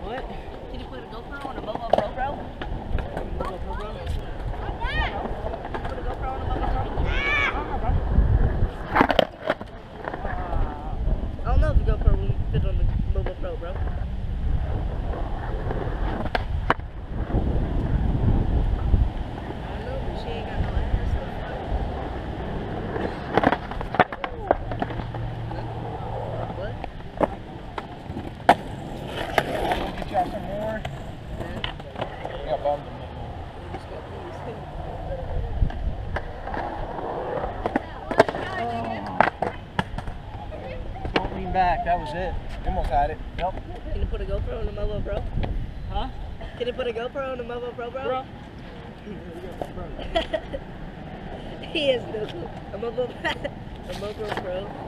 What? legit. Almost had it. Yep. Can you put a GoPro on the Movo Bro? Huh? Can you put a GoPro on the Movo Bro, bro? bro. he is the Movo, Movo Pro.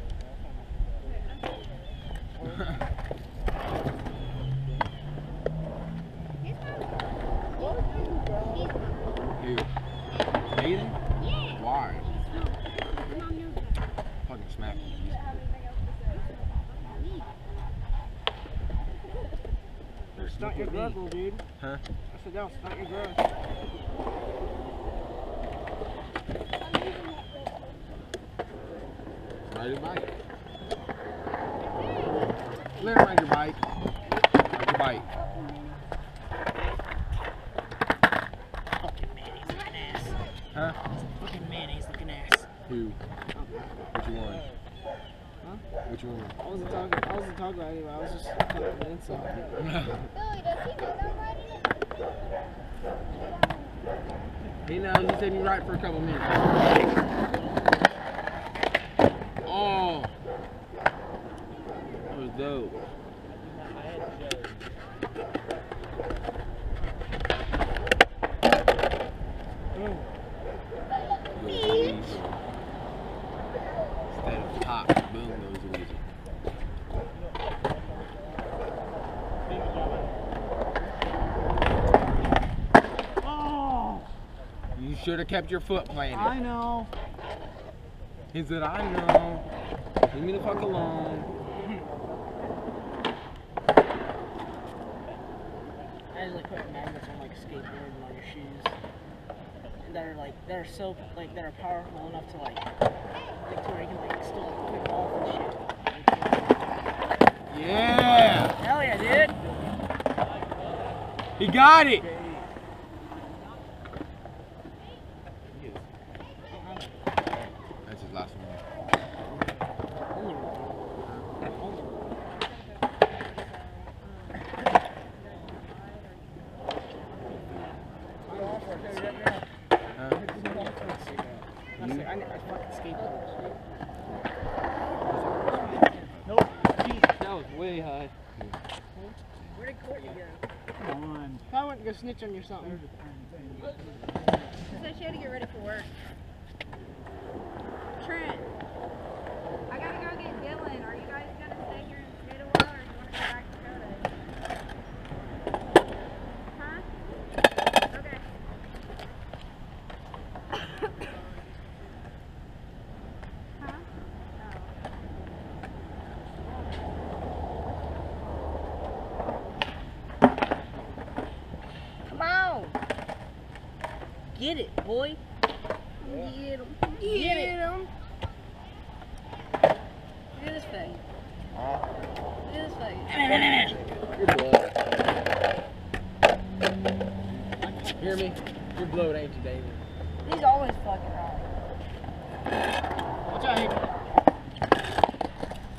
dude. Huh? I said, no, it's your gross. Ride your bike. Let ride your bike. Goes. Instead of pop, boom goes the weasel. Oh, You should have kept your foot planted. I know. He said, I know. Leave me the fuck alone. I just like put magnets on like skateboard and on your shoes. That are like that are so like that are powerful enough to like like to where you can like still like click off and shit. Yeah! Hell yeah, dude! He got it! That's his last one. Only one. Only one. Huh? I say, I need a fucking skateboard. Nope. Jesus, that was way high. Where did Courtney go? Come on. If You or something. She said she had to get ready for work. Trent, I gotta go get Dylan. Are you guys gonna stay here and stay a while, or do you wanna go back to Coda? Huh? Okay. huh? Oh. Come on. Get it, boy. Get 'em. Get it. Look at this face. Look at this face. You're blood. Hear me? You're blood, ain't you, David? He's always fucking high. Watch out here.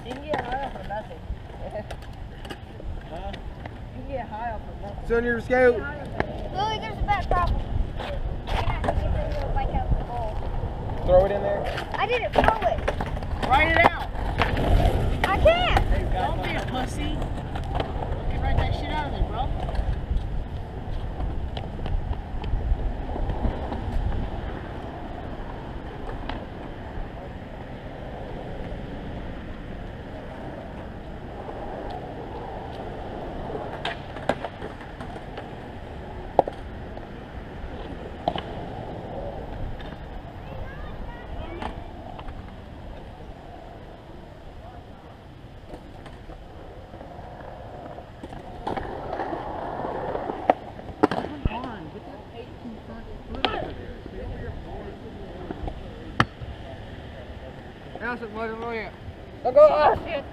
You can get high off of nothing. Huh? You can get high off of nothing. It's on your scope. Lily, there's a bad problem. You're gonna have to get the little bike out of the bowl. Throw it in there. I didn't throw it. Write it out. I can't. Don't be a pussy. Fucking write that shit out of there, bro. Come on, get that 18 front foot out of there. How's it, buddy? Look at I'll go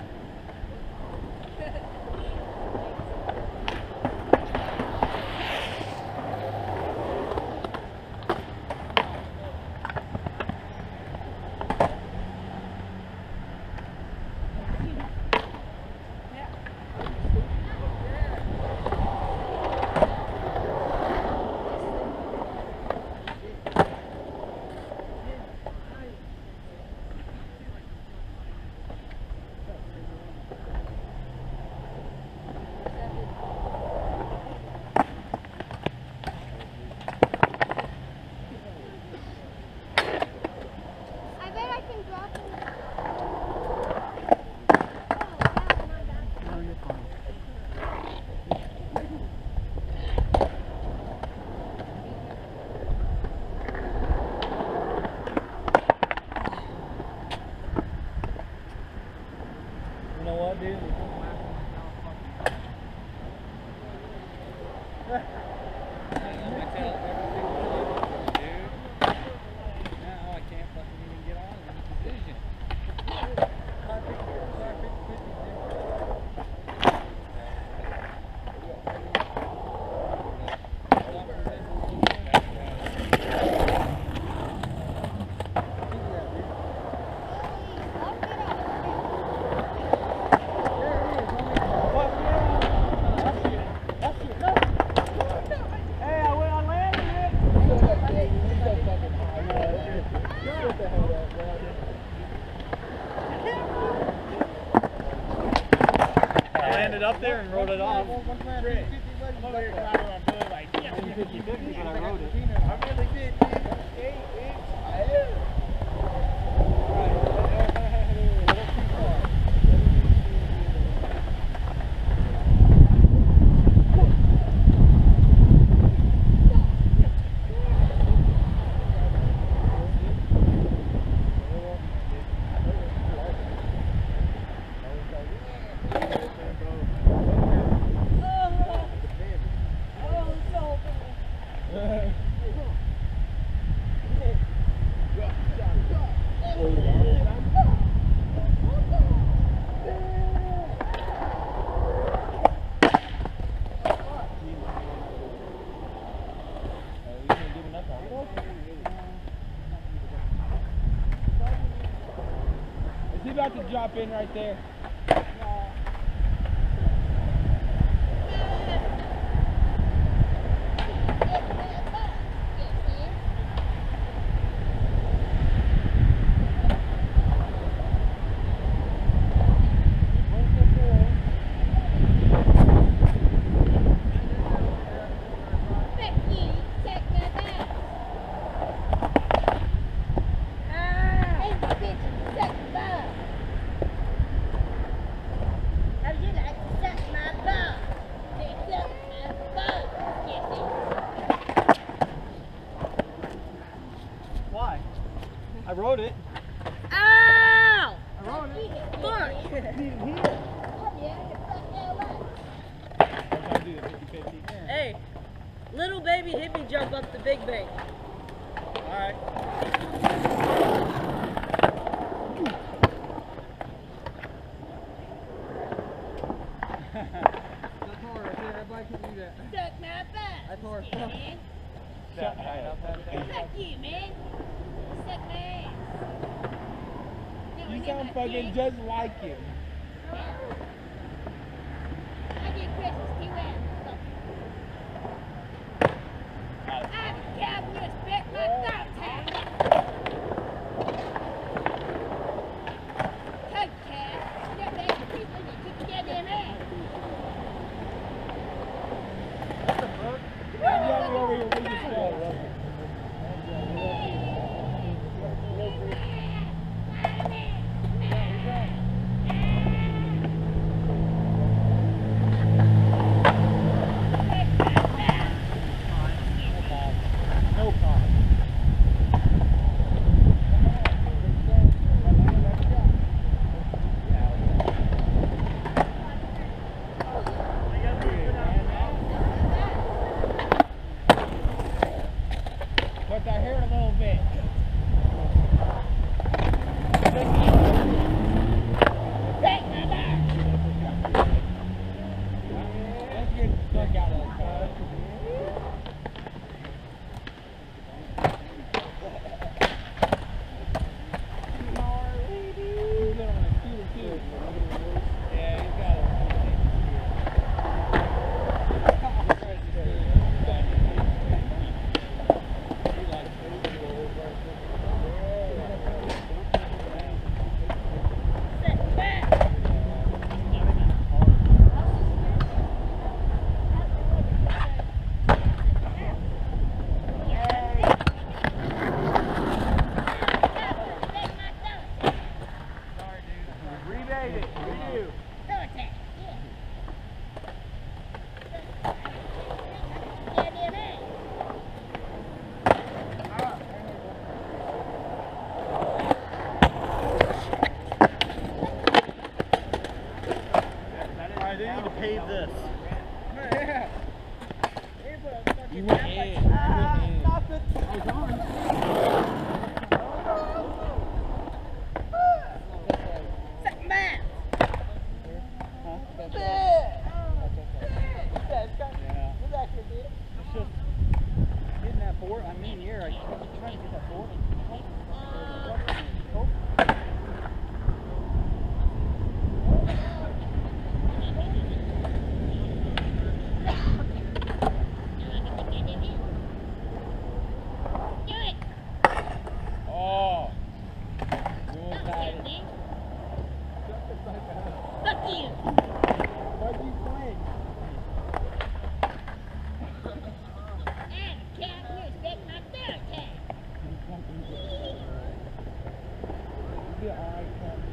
there and wrote it off. got to drop in right there. I can.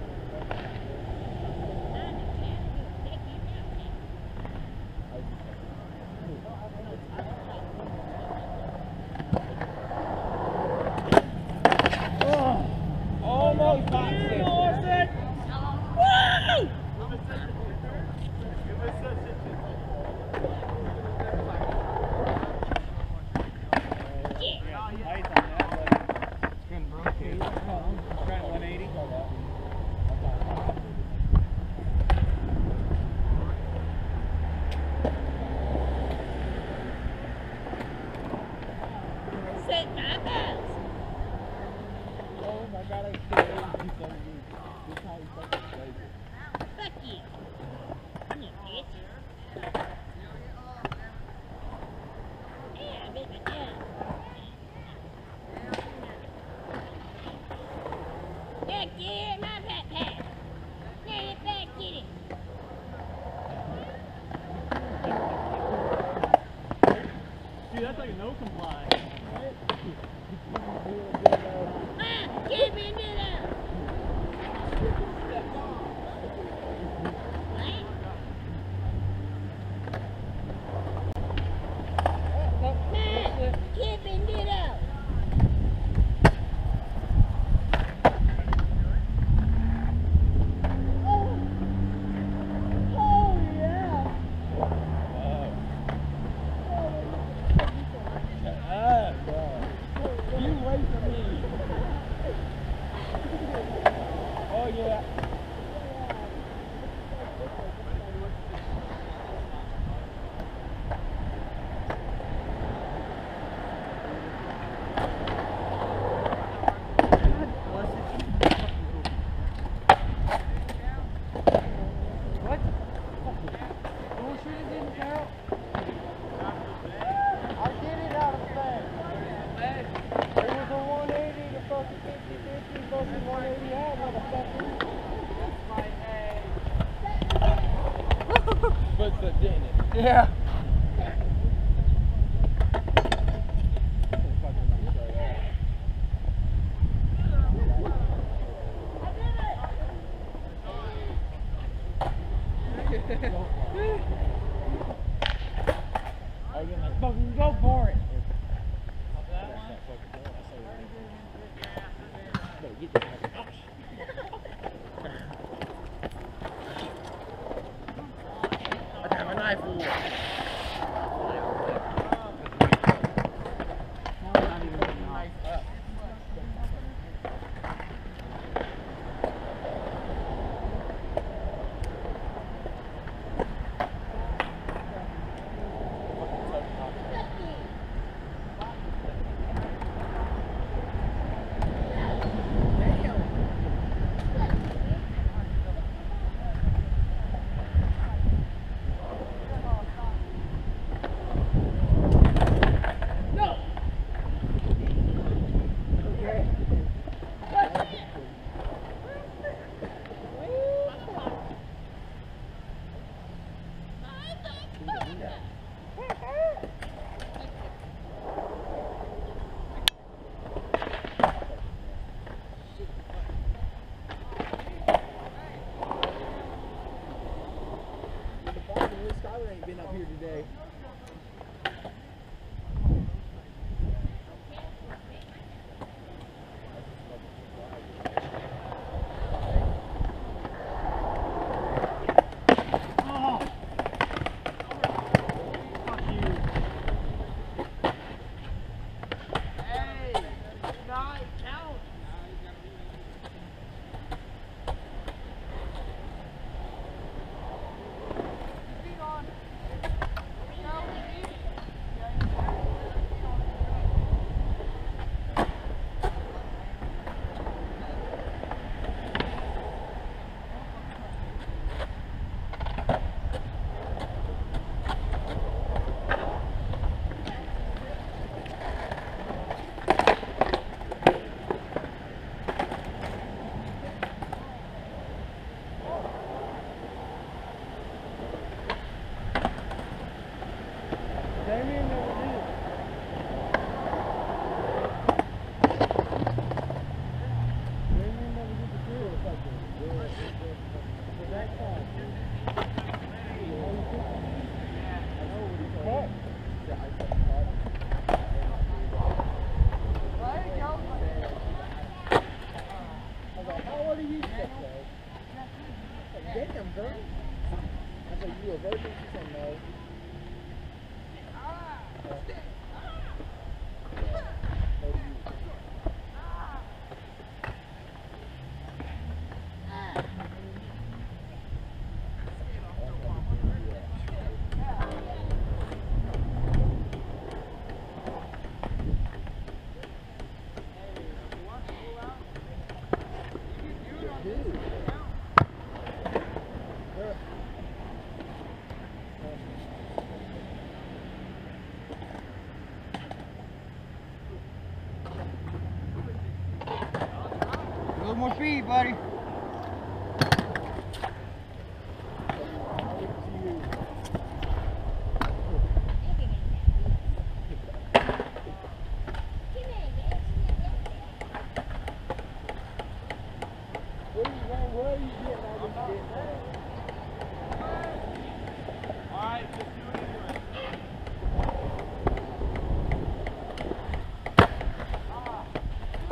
you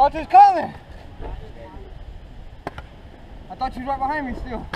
Watch, it's coming! I thought you was right behind me still.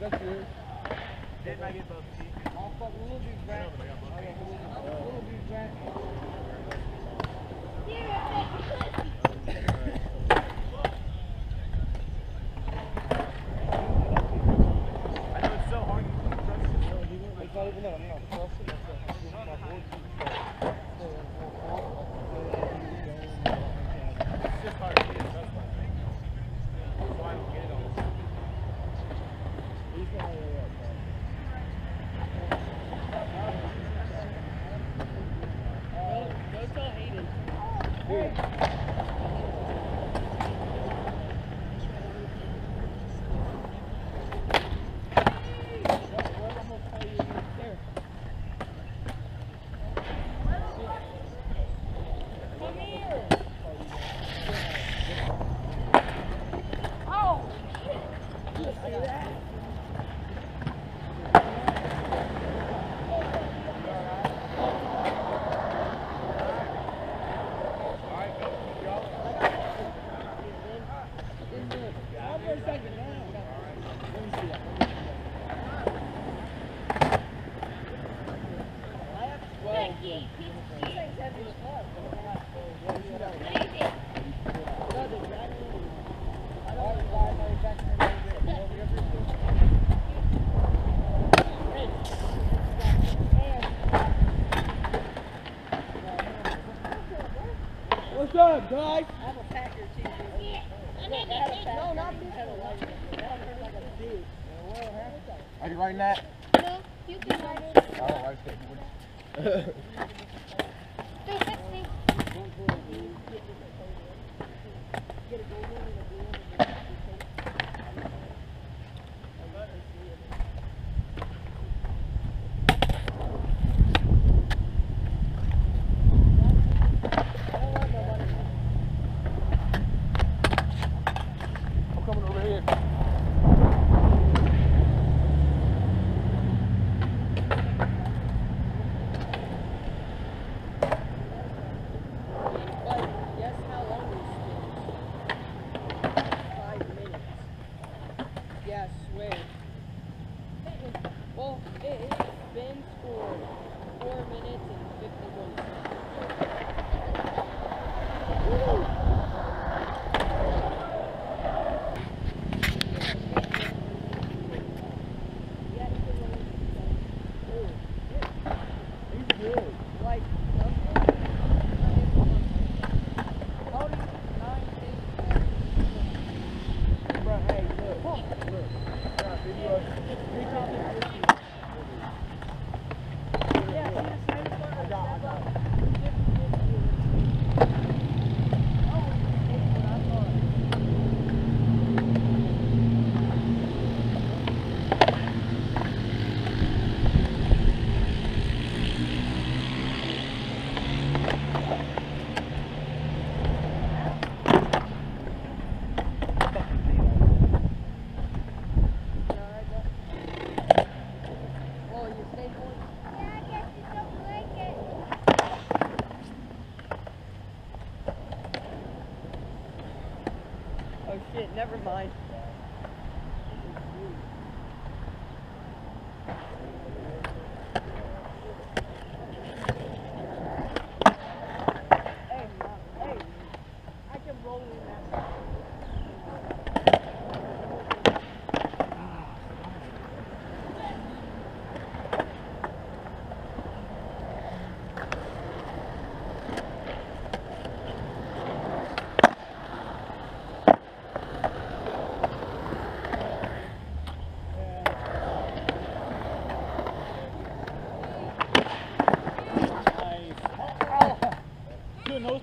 That's yours. Did I get both of you? I'll fuck Little Dude's back. Little Dude's back. guys. I have a Packer t-shirt. Yeah. I. No, not this one. Are you writing that? No, you can write it. I don't like that.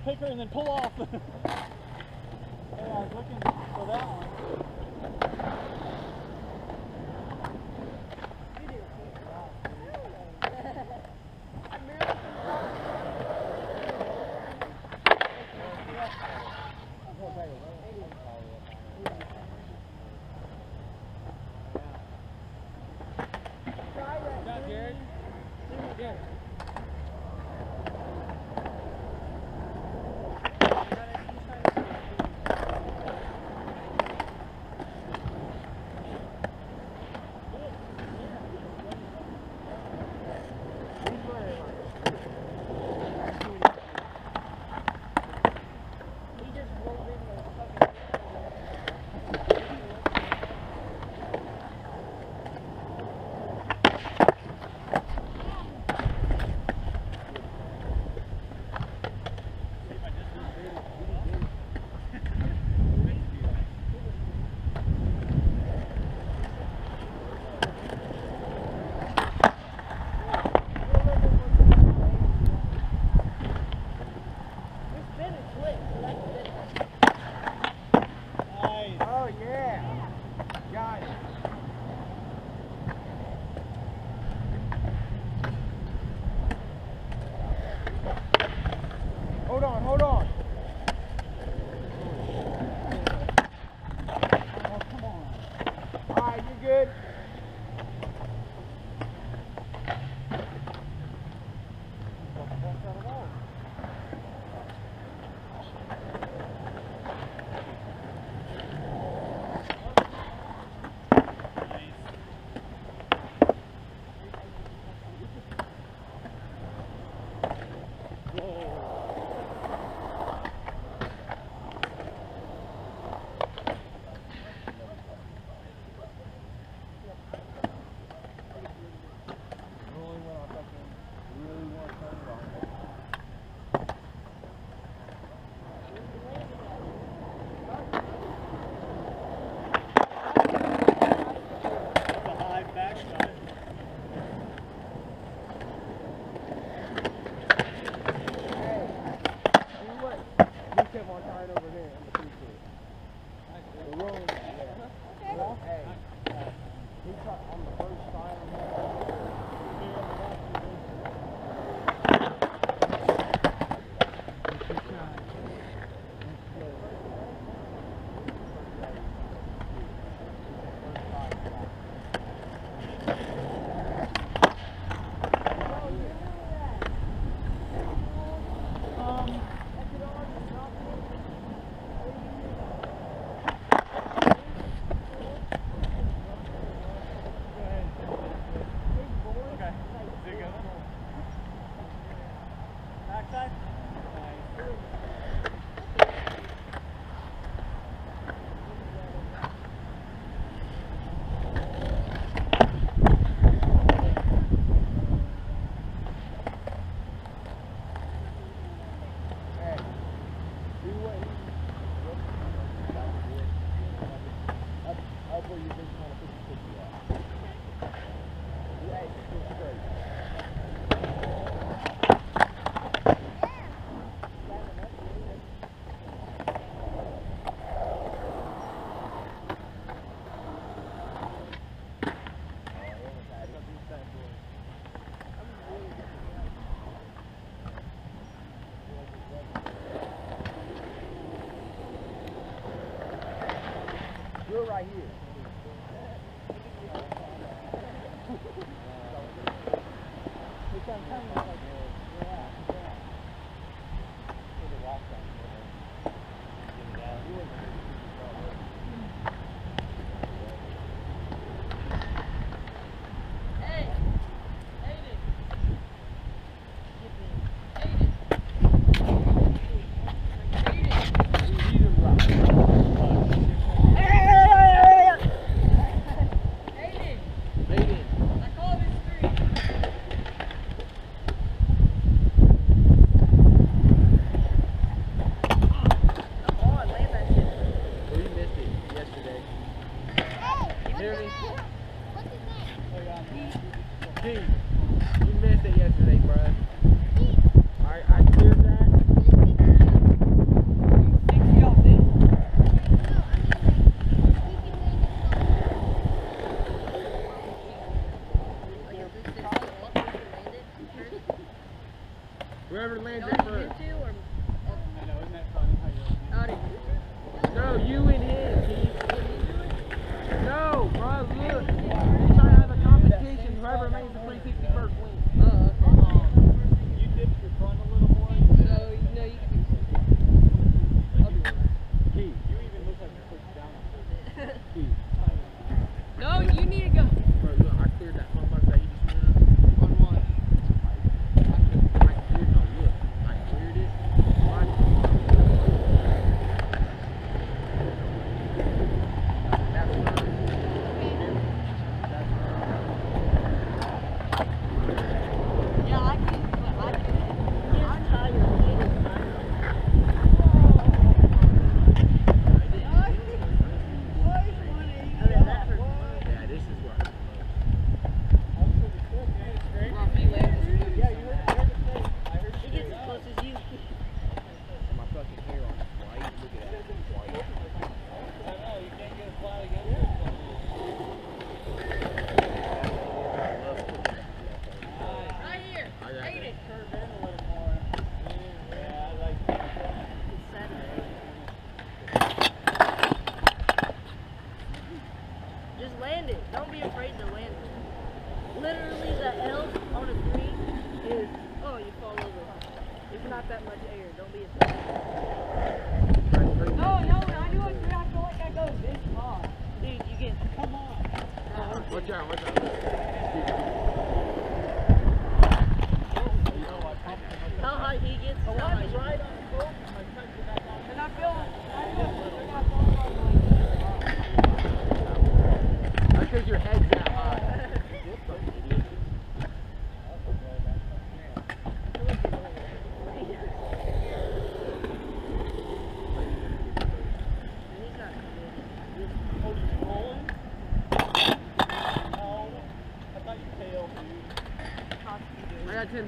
pick her and then pull off. hey, I was looking for that one. Guys.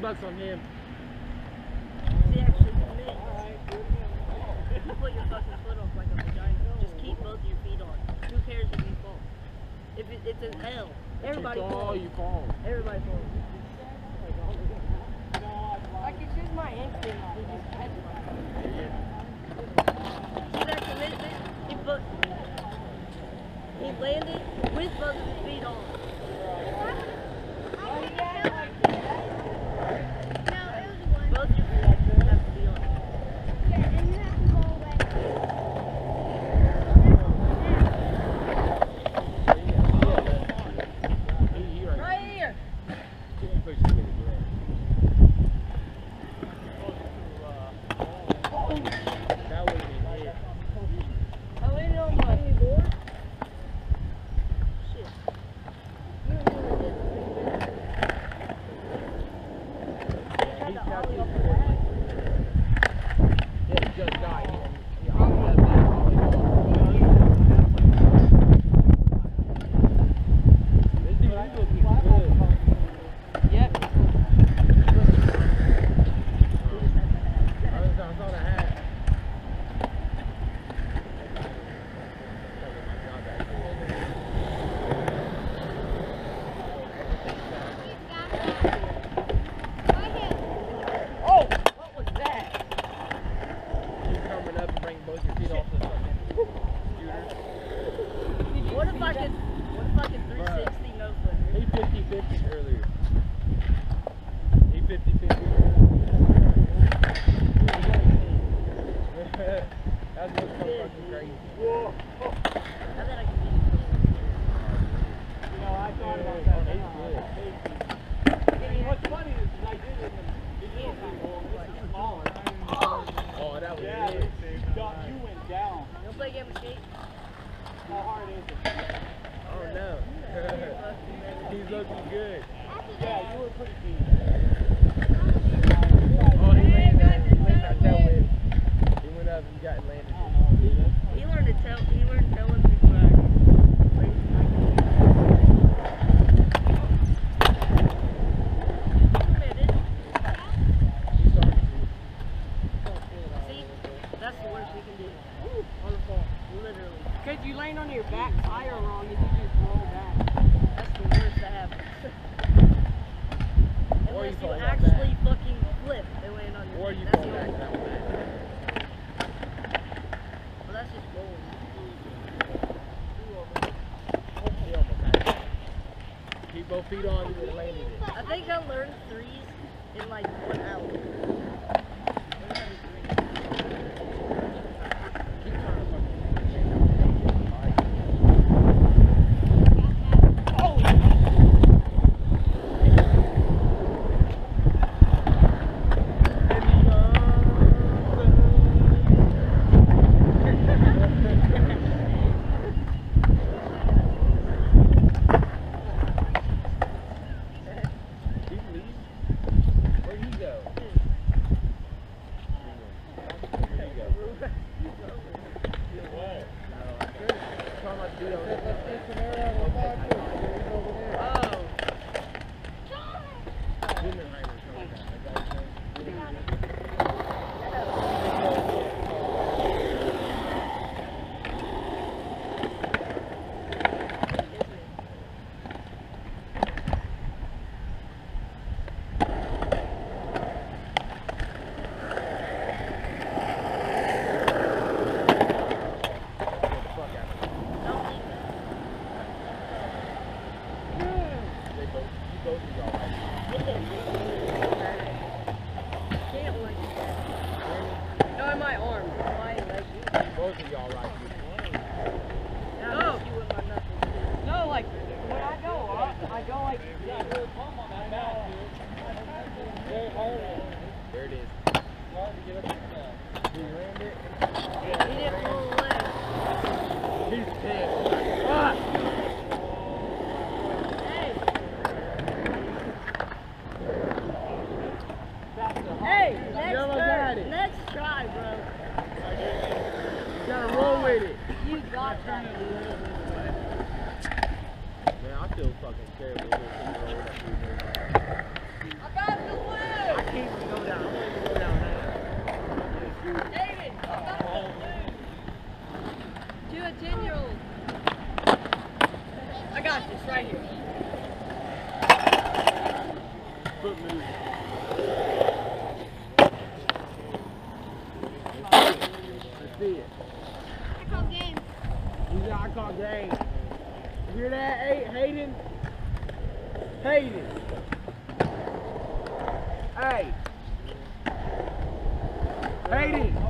Bucks on him. back tire wrong and you just roll back. That's the worst that happens. Unless you, you actually back. fucking flip and land on your Or feet. you that's fall back that way. Well, that's just rolling. Keep both feet on. Hear that, Hayden? Hayden. Hey. Hayden.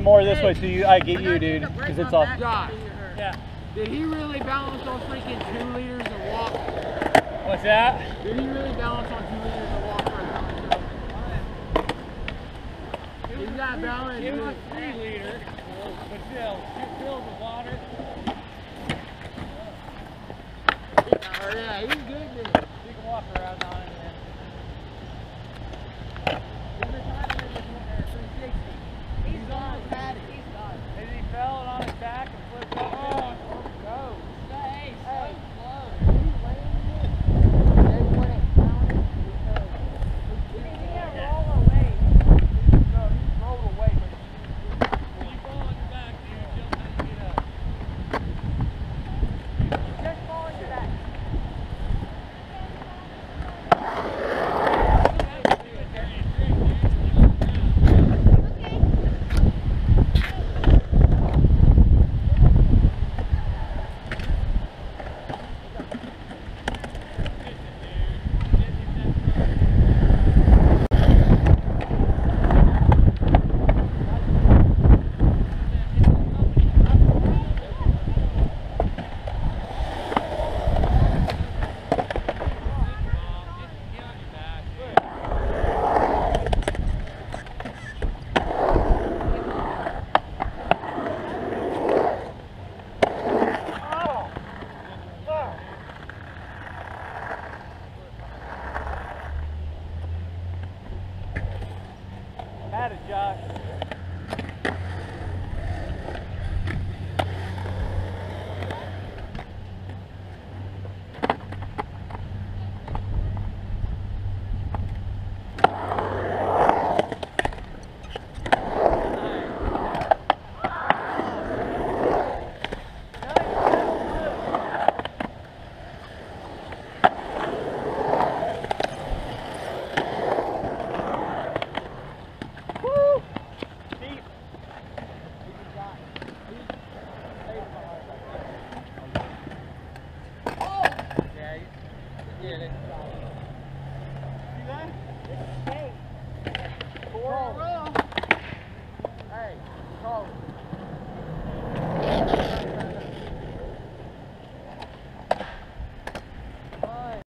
Bit more this way so you I get you, dude, because it's off. Josh, Yeah. did he really balance on freaking two liters of walk? What's that? Did he really balance on two liters of walk for a balance show? He's. It was three liter, but still, two fills of water. Oh, yeah,